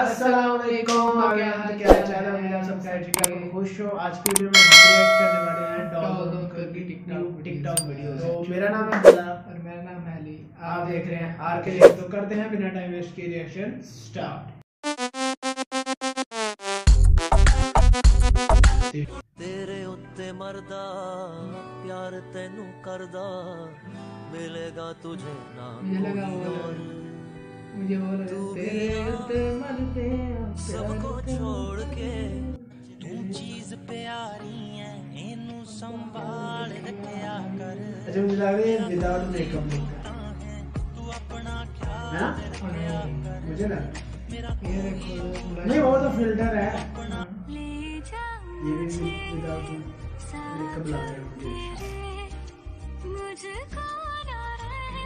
अस्सलाम वालेकुम क्या चल रहा है? सब खैर ठीक है खुश हो? आज की वीडियो में हम रिएक्ट करने वाले हैं डॉग की टिकटॉक टिकटॉक वीडियो तो मेरा नाम है बला और मेरा नाम है अली। आप देख रहे हैं आर के तो करते हैं बिना टाइम वेस्ट के रिएक्शन स्टार्ट तेरे उत्ते मरदा प्यार तेनू करदा मिलेगा तुझे ना मिलेगा और मुझे हो रहा तेरे युद्ध मरते सबको छोड़ के तू चीज़ प्यारी है इनु संभाल रखया कर अच्छा मुझे लग रहा तो है विदाउट मेकअप तू अपना ख्याल हाँ? मुझे लग ये देखो नहीं वो तो फ़िल्टर है। ये भी विदाउट मेकअप लग रहा है? मुझे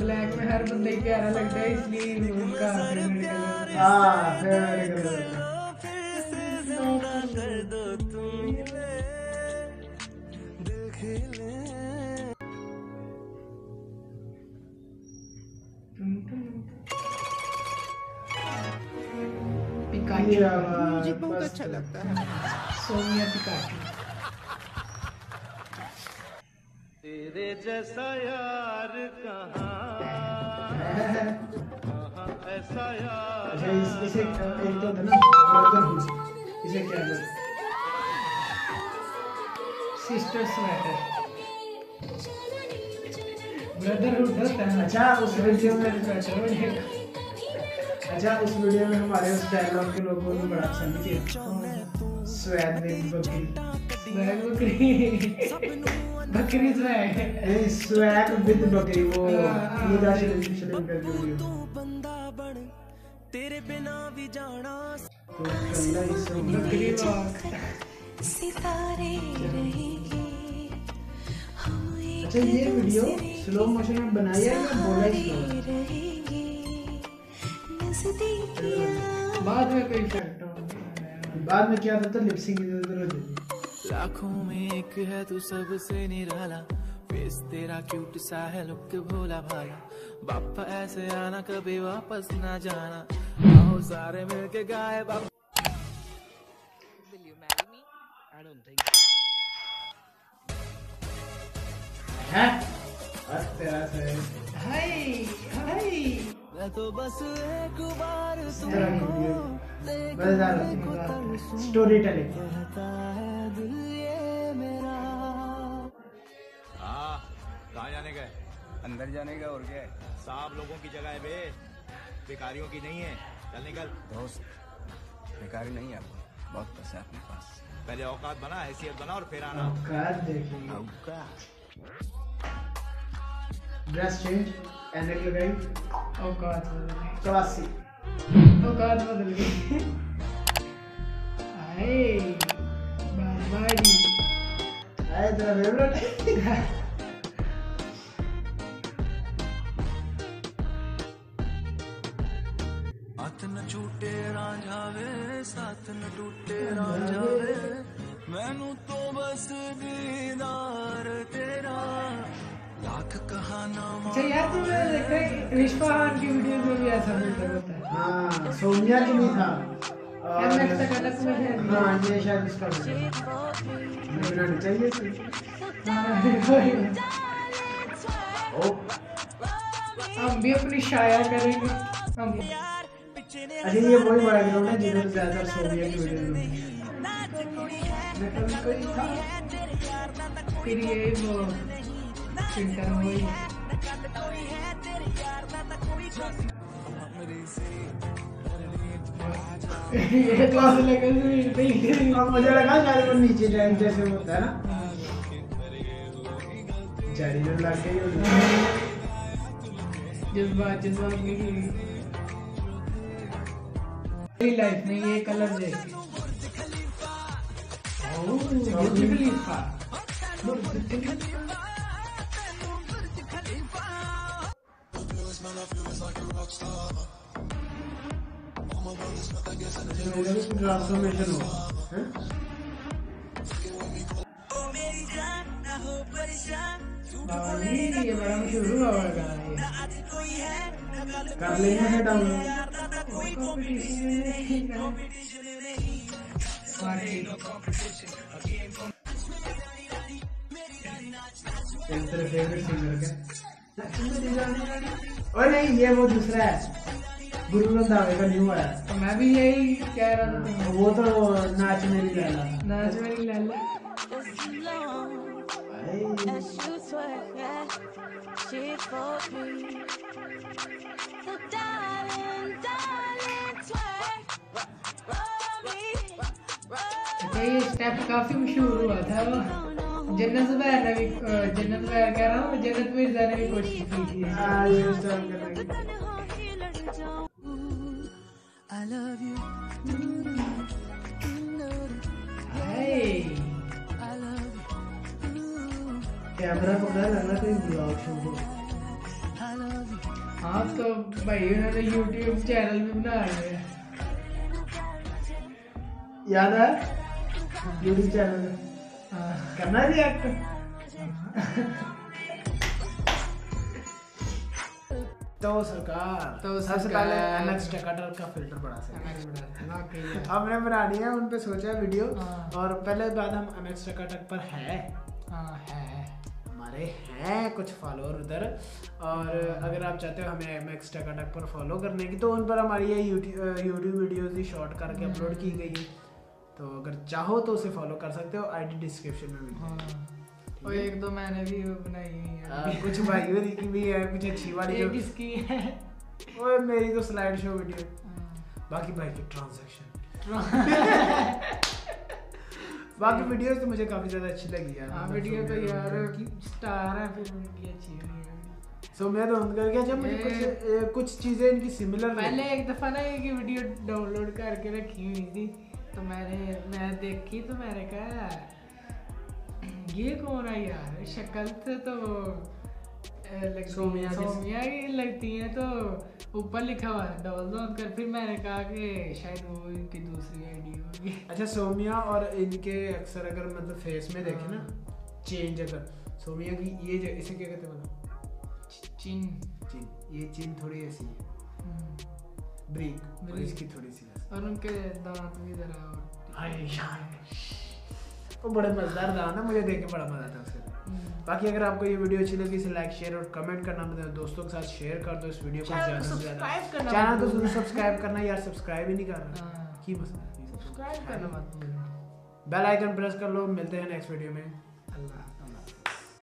ब्लैक में हर बंदे को प्यारा लगता है इसलिए उनका हाँ। फेवरेट फिर से ज़िंदा कर दो तुम देख ले पिकाचू मुझे बहुत अच्छा लगता है। सोनिया पिकाचू। तेरे जैसा यार अच्छा तो ना ब्रदरहुड है? अच्छा उस वीडियो में अच्छा उस वीडियो में हमारे उस डायलॉग के लोगों को बड़ा पसंद किया। स्वैग विद बकरी स्वैग बकरी बकरी स्वैग ए स्वैग विद बकरी वो हाँ। शरीफ शरीफ का वीडियो बंदा बन तेरे बिना भी जाना तो बकरी वॉक सितारे रहेंगे अच्छा ये वीडियो स्लो मोशन में बनाई है या बोला ही स्लो बाद में कोई बाद में क्या था लिपसिंग इधर उधर हो लाखों में एक है तू सबसे निराला। फेस तेरा क्यूट सा है लुक भोला भाला। बापा ऐसे आना कभी वापस ना जाना। आओ सारे मिलके गाए बापा। है? बस तेरा से हाय हाय। तो बस एक बार मज़ेदार स्टोरी टेलिंग है दिल ये मेरा। हाँ कहाँ जाने का अंदर जाने का और क्या है? साहब लोगों की जगह है बे। भिखारियों की नहीं है। चल निकल। दोस्त बेकारी नहीं है। आपको बहुत पैसा है अपने पास। पहले औकात बना हैसियत बना और फिर आना। औकात देखिए। आपका ड्रेस चेंज एनक लगाई औकात बदल गई चौरासी। औकात बदल गई हाय बाय आए तेरा फेवरेट हाथ न छूटे रांझावे साथ न टूटे रांझावे। मैनू तो बस दीदार तेरा। अच्छा यार तुमने देखा है विश्वाहान की वीडियो में भी ऐसा फ़िल्टर होता है। हाँ सोनिया की भी था। और तक अलग में है? हाँ ये शायद इसका वीडियो चाहिए थी। हाँ, हम भी अपनी शाया करेंगे। हम अच्छा ये वही बैकग्राउंड है जिधर ज़्यादातर सोनिया की वीडियो में नकल कोई था। फिर ये वो ये क्लास लगा मुझे लगा वो नीचे टाइम जैसे होता है ना जड़ी जो लग गई जज्बात जज्बात मेरी लाइफ में ये कलर देख बुर्ज खलीफा बुर्ज खलीफा ट्रांसफॉर्मेशन हैं? ये बड़ा मशहूर हुआ हुआ गाना ये कर लेंगे है डाउनलोड तेरे फेवरेट सिंगर का और नहीं ये वो दूसरा है। गुरु रंधावे का न्यू आया तो मैं भी यही कह रहा था वो तो नाच मेरी लैला। नाच मेरी लाला. अच्छा ये स्टेप काफ़ी मशहूर हुआ था। जन्नत जुबैर ने भी जन्नत जुबैर कह रहा हूँ जन्नत मिर्ज़ा ने भी कोशिश की थी। हाँ, की। कैमरा पकड़ा लग रहा था blog shoot I love you. हाँ तो भाई उन्होंने यूट्यूब चैनल भी बनाया है। याद है? YouTube channel. हाँ करना है एक्ट तो सरकार। तो सबसे सरकार- पहले टकाटर का फ़िल्टर सकते बड़ा वाकई है। हमने बनानी है उन पे सोचा है वीडियो। हाँ। और पहले बाद हम एमएक्स टकाटक पर है। हाँ है। हमारे हैं कुछ फॉलोअर उधर। और अगर आप चाहते हो हमें एमएक्स टकाटक पर फॉलो करने की तो उन पर हमारी ये यूट्यूब यूट्यूब वीडियोज़ ही शॉर्ट करके अपलोड की गई है। तो अगर चाहो तो उसे फॉलो कर सकते हो आईडी डिस्क्रिप्शन में मिल जाएगी। हाँ। और एक दो मैंने भी बनाई हाँ, है कुछ भाइयों की भी है कुछ अच्छी वाली एक इसकी है। ओए मेरी तो स्लाइड शो वीडियो। बाकी भाई की ट्रांजैक्शन बाकी वीडियोस तो मुझे काफ़ी ज़्यादा अच्छी लगी यार। हाँ मतलब वीडियो तो यार की। स्टार है फिर उनकी अच्छी है। सोम्या तो उनका क्या जब मुझे कुछ कुछ चीज़ें इनकी सिमिलर पहले एक दफ़ा ना एक वीडियो डाउनलोड करके रखी हुई थी। तो मैंने मैं देखी तो मैंने कहा ये कौन है यार? शक्ल से तो सोमिया सोमिया की लगती है तो ऊपर लिखा हुआ है डबल डाउन कर। फिर मैंने कहा कि शायद वो इनकी दूसरी आईडी होगी। अच्छा सोमिया और इनके अक्सर अगर मतलब फेस में देखे ना चेंज अगर सोमिया की ये इसे क्या कहते हैं मतलब? चिन। चिन ये चिन थोड़ी ऐसी है। हम्म, ब्रीक और ब्रीक। इसकी थोड़ी सी। और उनके दांत भी जरा वो बड़े मज़ेदार दान है मुझे देख के बड़ा मज़ा आता है उसके। बाकी अगर आपको ये वीडियो अच्छी लगी इसे लाइक शेयर और कमेंट करना मतलब दोस्तों के साथ शेयर कर दो इस वीडियो को ज़्यादा से ज़्यादा चैनल को ज़रूर सब्सक्राइब करना यार सब्सक्राइब ही नहीं कर रहा हाँ। की मसला सब्सक्राइब करना मत भूलना बेल आइकन प्रेस कर लो मिलते हैं नेक्स्ट वीडियो में अल्लाह